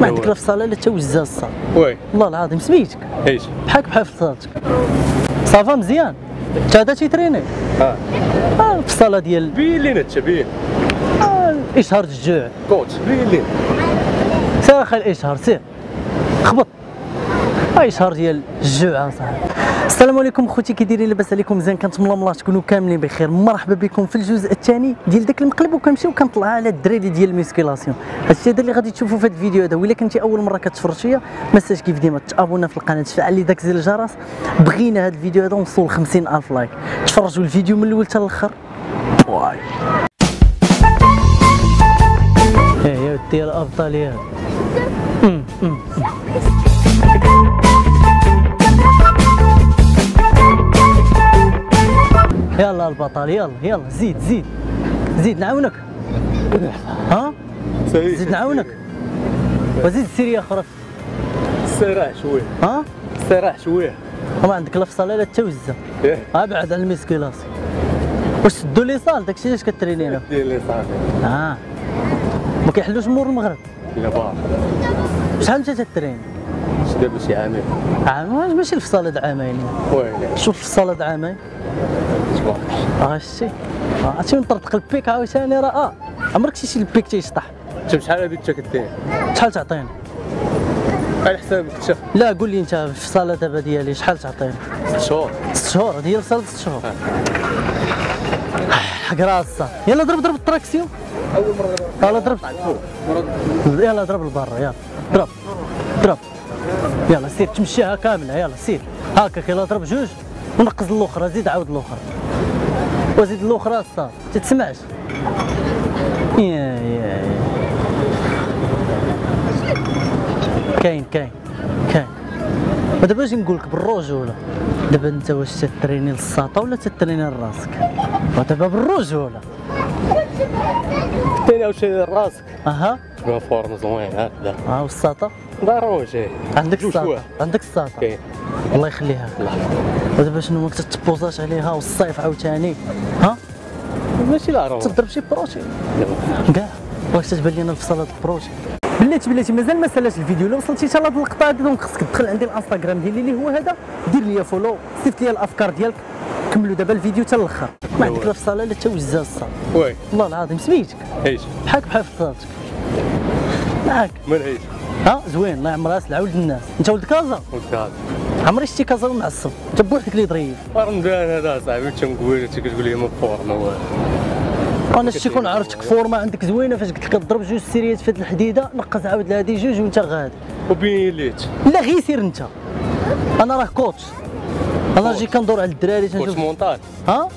ما عندك لا في الصالة لا حتى وزاز الصالة. oui. والله العظيم سميتك. إيش؟ بحالك بحال في صالتك. ça va مزيان. انت هذا تيتريني آه. آه، في الصالة ديال بين لينا انت بين. آه، اشهار الجوع. coach بين لينا. سير أخي الاشهار سير. خبط. هاي شهر ديال الجوع صاحبي. السلام عليكم خوتي كي دايرين لاباس عليكم مزيان كنتمنى الله تكونوا كاملين بخير. مرحبا بكم في الجزء الثاني ديال داك المقلب وكنمشيو كنطلع على الدراري ديال ال musculation. هادشي هذا اللي غادي تشوفوا في هذا الفيديو هذا ولا كنتي أول مرة كتفرج فيا ما تنساش كيف ديما تابونا في القناة تفعل لي داك زر الجرس. بغينا هذا الفيديو هذا نوصل 50000 like. تفرجوا الفيديو من الأول حتى الأخر. واي إيه يا ودي الابطال يا. يلا البطل يلا يلا زيد زيد زيد نعاونك. ها؟ زيد نعاونك. وزيد سيريا أخرى. استراح شوية ها؟ استراح شوية ما عندك لا فصالة لا حتى وزه إيه. أبعد على الميسكيلاسي واش سدوا لي صال؟ داكشي علاش كتريني أنا دير لي صافي آه. ما كيحلوش مور المغرب. لا بار شحال مشى تترين دابا شي عامين. عام ماشي الفصالة د عامين وي شوف الفصالة د عامين آه شتي آه عرفتي من طرطق البيك عاوتاني راه. آه عمرك شي البيك تيسطح انت شحال هادي انت كدير شحال تعطيني؟ على حسابك انت لا قول لي انت في الصاله دابا ديالي شحال تعطيني؟ ست شهور. ست شهور؟ هذه هي الصاله ست شهور. حق راسها يلا ضرب ضرب ال traction اول مره يلا ضرب. يلا ضرب لبرا يلا. ضرب. ضرب. يلا سير تمشيها كاملة يلا سير. هكاك يلا ضرب جوج. ونقز الأخرى زيد عاود الأخرى. وزيد الاخرى الصاد تتسمعش. يا يا يا. كاين كاين كاين. ودابا اش نقول لك بالرجوله دابا انت واش تتريني للساطة ولا تتريني لراسك؟ ودابا بالرجوله ثاني عاوتاني راسك أها. ما فورم زوين هكذا. ها والساطة؟ ضروري عندك الساطه واحد. عندك الساطه كاين الله يخليها الله يحفظك. ودابا شنو ما كتبوزاش عليها والصيف عاوتاني ها ماشي لا تضرب شي بروتين لا. كاع واش تتبان لنا الفصاله د البروتين بلاتي بلاتي مازال ما سالاش الفيديو الا وصلتي حتى لهاد اللقطه هادي donc خصك تدخل عندي الانستغرام ديالي اللي هو هذا دير لي follow صيفط لي الافكار ديالك كملوا دابا الفيديو حتى الآخر ما عندك لا فصاله لا حتى وزاز الصالة oui والله العظيم سميتك إيش بحالك بحال صالتك معاك من عيش ها زوين الله يعمر راس العود الناس انت ولد كازا؟ قلت هذا عمري شتي كازا ومعصب انت بوحدك اللي ظريف رمضان هذا صاحبي تنقول انت كتقول لي ما فورما والو أنا شتي كون عرفتك فورما عندك زوينة فاش قلت لك تضرب جوج سيريات في هاد الحديدة نقص عاود لهادي جوج وانت غادي. وبين ليت لا غير سير انت. أنا راه كوتش. أنا نجي كندور على الدراري كوتش مونطال ها؟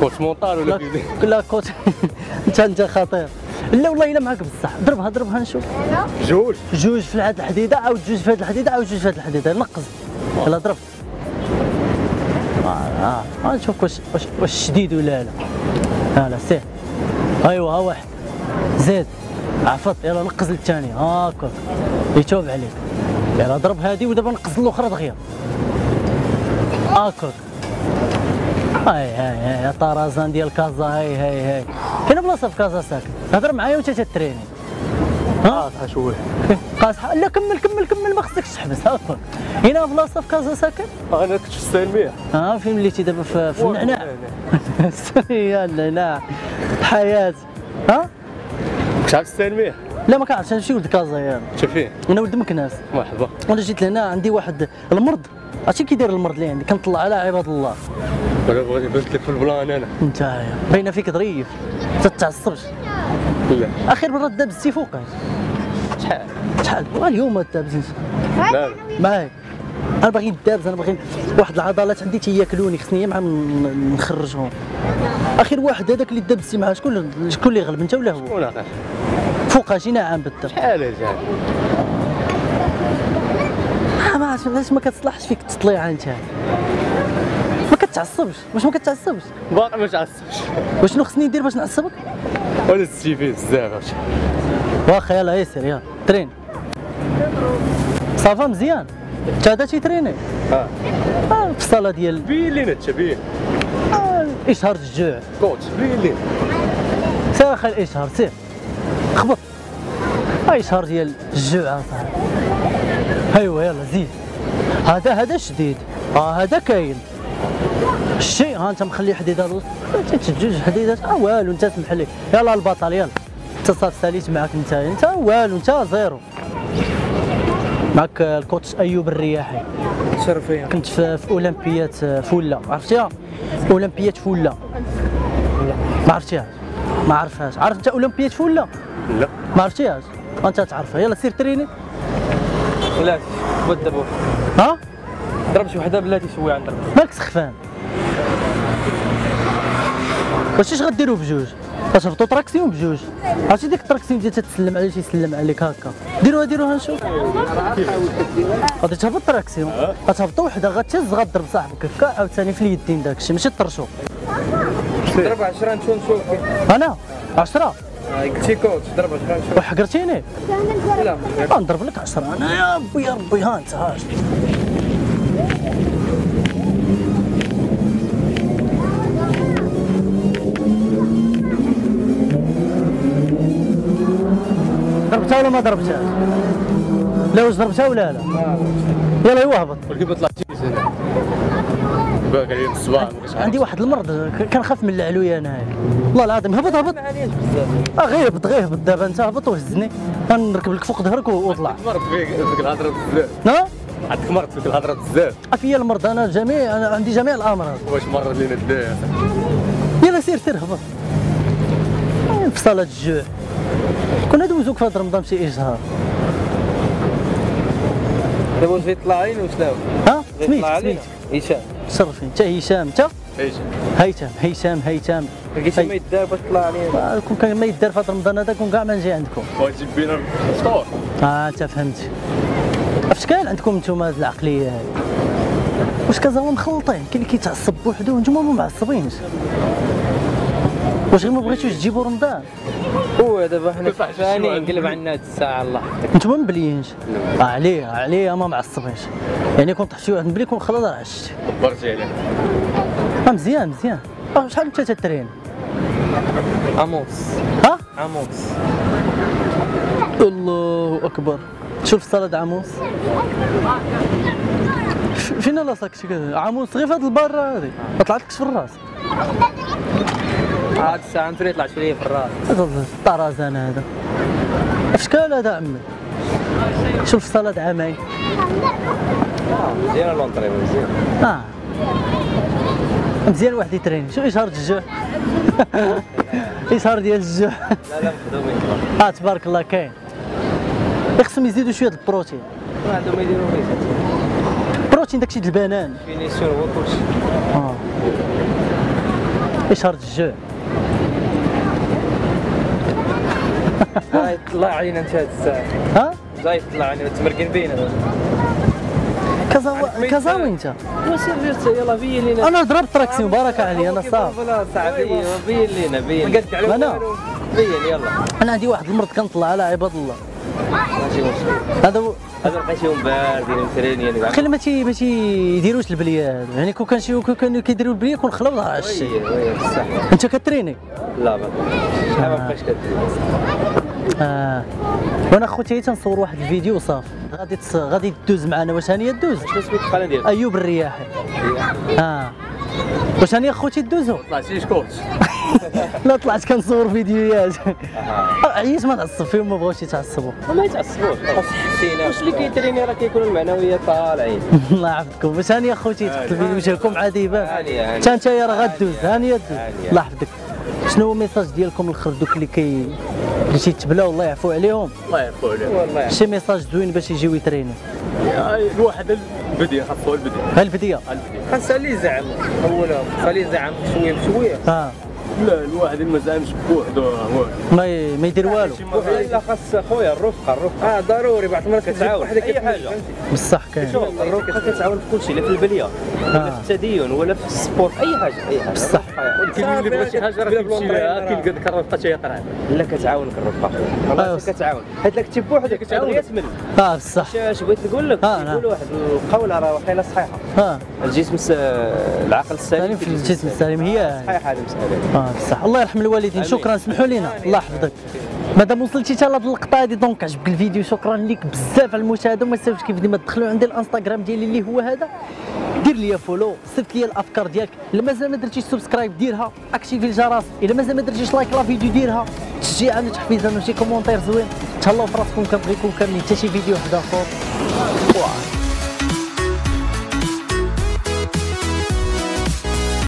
coach mental ولا لا coach. انت انت خطير. لا والله إلا معاك بصح. ضربها ضربها نشوف. جوج. جوج في هاد الحديدة عاود جوج في هاد الحديدة عاود جوج في هاد الحديدة. نقص. يلا ضرب. آه آه. نشوف واش واش واش شديد ولا لا. لا لا سير. ايوا ها واحد. زيد. عفط يلا نقز للثاني هاكا. يتوب عليك. يلا ضرب هادي ودابا نقز الاخرى دغيا. هاكا. هاي هاي هاي. يا طرازان ديال كازا. هاي هاي هاي. فين بلاصة في كازا ساكن. هضر معايا وانت تتريني. ها؟ ها شوية قاصحه لا كمل كمل كمل ما خصكش تحبس هاكا هنا بلاصة في كازا ساكن؟ أنا كنت في السلميه ها فين وليتي دابا؟ في, في النعناع. يلا لا حياه ها؟ كنت عارف السلميه لا ما كنعرفش أنا شي ولد كازا يا. فين أنا ولد مكناس. مرحبا. وأنا جيت لهنا عندي واحد المرض. عرفتي كي داير المرض اللي عندي؟ كنطلع على عباد الله. ولا بغيت بنت لك في البلان أنا انت باينه فيك ظريف. ما تتعصبش لا. اخر مرة دابزتي فوقاش شحال؟ شحال؟ اليوم دابز انت لا معاك. أنا باغي ندابز أنا باغي واحد العضلات عندي تياكلوني خصني مع نخرجهم. اخر واحد هذاك اللي دابزتي معاه شكون شكون اللي غلب أنت ولا هو؟ شكون اخر فوقاش ناعم بالدم شحال هذا ما عرفتش علاش ما كتصلحش فيك التطليعه أنت. كتعصبش واش ما كتعصبش؟ باقي ما تعصبش. وشنو خصني ندير باش نعصبك؟ ولا تسي فيه بزاف واخا يلا يسير يلا ترين. ça va مزيان. انت هذا تيتريني. ها آه، في الصاله ديال بين لينا انت بين آه، إشهار الجوع. coach بين لينا سير أخي الاشهار سير خبط هاي شهر ديال الجوع صاحبي أيوا يلا زيد. هذا هذا شديد. آه هذا كاين. الشيء ها أنت مخلي حديدة الوسط. جوج حديدات آه والو أنت سمح لي يلا البطل يلا انت صافي ساليت معاك أنت أنت والو أنت zéro. معك ال coach أيوب الرياحي. شرفيا كنت في, في أولمبيات فولا. عرفتيها؟ أولمبيات فولا. ما عرفتيهاش؟ ما عرفهاش. عارف أنت أولمبيات فولا؟ لا. ما عرفتيهاش؟ أنت تعرفها. يلا سير تريني. بلاتي بدا بوح ها؟ ضرب شي وحدة بلاتي شوية عندك. مالك سخفان؟ واش اش غديروا بجوج. غتهبطوا تراكسيون بجوج. عرفتي ديك التراكسيون ديال تتسلم عليه يسلم عليك هكا. ديروها ديروها نشوف غادي تهبط تراكسيون غتهبطوا وحدة غتهز غضرب صاحبك هكا عاوتاني في اليدين داكشي. ماشي طرشو ضرب 10 نشوف نشوف. أنا؟ 10 قلتي كوتش ضرب 10 نشوف. وحقرتيني؟ لا. غنضرب لك 10 أنا يا ربي يا ربي ها أنت ها ضربتها ولا ما ضربتهاش؟ لا واش ضربتها ولا لا؟ يلا هبط. ولكن ما طلعتيش هنا. باقي عليا الصباح عندي واحد المرض كنخاف من العلوية انايا والله العظيم هبط هبط. آه غير هبط غير هبط. دابا انت هبط وهزني. غنركب لك فوق ظهرك وطلع مرض فيك فيك الهضره بزاف عندك مرض فيك الهضره بزاف فيا المرض. أنا جميع أنا عندي جميع الأمراض. واش مرض لينا الداية يلا سير سير هبط. في صالة الجوع. كنا دوزوك في هذا رمضان شي اشهار دابا واش غيطلع علينا واش لا ها سميت سميت. هشام شرفي انت هشام انت؟ هيثم. هيثم هيثم لقيتي ما يدار باش تطلع علينا. آه، كون كان ما يدار في رمضان هذا كون كاع ما نجي عندكم. وتجيب بينا الفطور. آه انت فهمت. اش كاين عندكم نتوما هاد العقلية هادي واش كازاوا مخلطين كاين اللي كيتعصب بوحدو نتوما ما معصبينش. واش غير ما بغيتوش تجيبوا رمضان؟ هو دابا حنا فاني شو نقلب عنا هاد الساعة الله. يحفظك نتوما مبليينش. آه عليه عليه ما معصبينش. يعني كون طحت شي واحد مبلي كون خلاص راه عشت. برجع عليك آه مزيان مزيان. آه شحال انت تترين عموس. ها؟ عموس. الله أكبر. شوف عاموس ف- فين كذا عاموس غير في هاد البار هادي. ما طلعتلكش في الراس. هاد الساعة نتري طلعت لي في الراس. هذا الطرزان هذا. اشكال هذا عمي شوف صالة عامين مزيان لونطري مزيان آه. مزيان واحد يترين. شو اشهار الجوع؟ اشهار ديال الجوع؟ لا لا مخدومين آه تبارك الله كاين. خصهم يزيدوا شوية البروتين. عندهم يديروا البروتين. داكشي د البنان. فينيسيون هو كلشي آه. اشهار الجوع؟ جاي طلع علينا انت هاد الساعة. ها؟ جاي طلع علينا تمرقين بينا. كازا كازاوي انت؟ وسير جيت يلا بين لينا. أنا ضربت تراكسيون بارك علي أنا صافي لا صاحبي بين لينا بين. بين يلا. أنا عندي واحد المرض كنطلع على عباد الله. ماشي مشكل هذا هو هذا لقيتيهم باردين مترينين كاع خلي ما تي ما تيديروش البليه يعني كون كان شي كون كانوا كيديروا البليه كون خلاو ظهر الشيء وي وي بصح. أنت كتريني؟ لا ما بقاش كدير آه. وأنا خوتي تنصور واحد الفيديو صافي. غادي تس... غادي تدوز معنا واش هانيه تدوز؟ شنو سميت القناه ديالك ايوب الرياحي آه. واش هانيه خوتي دوزو طلعتيش coach لا طلعت كنصور فيديوهات. عييت ما نعصب فيهم ما بغاوش يتعصبوا. ما يتعصبوش. واش اللي كيتريني راه كيكونوا المعنويات طالعين. الله يحفظكم. واش هانيه خوتي تحت الفيديو وجهكم عادي يبان. حتى انت يا راه غدوز. هانيه دوز. هانية. الله يحفظك. شنو هو ال message ديالكم الآخر دوك اللي كي اللي تيتبلاو الله يعفو عليهم. الله يعفو عليك والله شي message زوين باش يجيو يترينوا؟ الواحد البدية خاصو البدية. ها البدية. البديه خاص اللي يزعم. اولا خليه يزعم شوية بشوية. آه. لا الواحد اللي ما زعمش بوحدو هو. ما ي... ما يدير والو لا خاص خويا الرفقة الرفقة. آه ضروري بعض المرات كتعاون أي حاجة. بصح كاين. شوف الرفقة كتعاون في كل شيء لا في البلية ولا آه. في التدين ولا في ال sport أي حاجة أي حاجة. بصح. كاين اللي بغى شي حاجة راه كيمشي لها كيلقى ديك الرفقه تيطرح لا كتعاونك الرفقه أيوة. والله كتعاون. حيت لك تجيب بوحدك كتعاون. كتعاون تمل آه بصح. اش بغيت نقول لك؟ آه، نعم. يقولوا واحد القولة راه وقيله صحيحة. آه. الجسم الس- العقل السليم سليم في الجسم السليم هي. صحيحة هذه المسألة. آه بصح. الله يرحم الوالدين. شكرا سمحوا لنا. الله يحفظك. مادام وصلتي حتى لهاد اللقطه هادي donc عجبك الفيديو شكرا لك بزاف على المشاهدة. وما تنساوش كيف ديما تدخلوا عندي الإنستغرام ديالي اللي هو هذا. دير لي follow صيفط لي الأفكار ديالك. إلا مازال ما درتيش subscribe ديرها. اكتيفي الجرس. إلا مازال ما درتيش like للفيديو ديرها. تشجيعا وتحفيزا وشي commentaire زوين. تهلاو في راسكم كنبغيكم كاملين. حتى شي فيديو واحد آخر.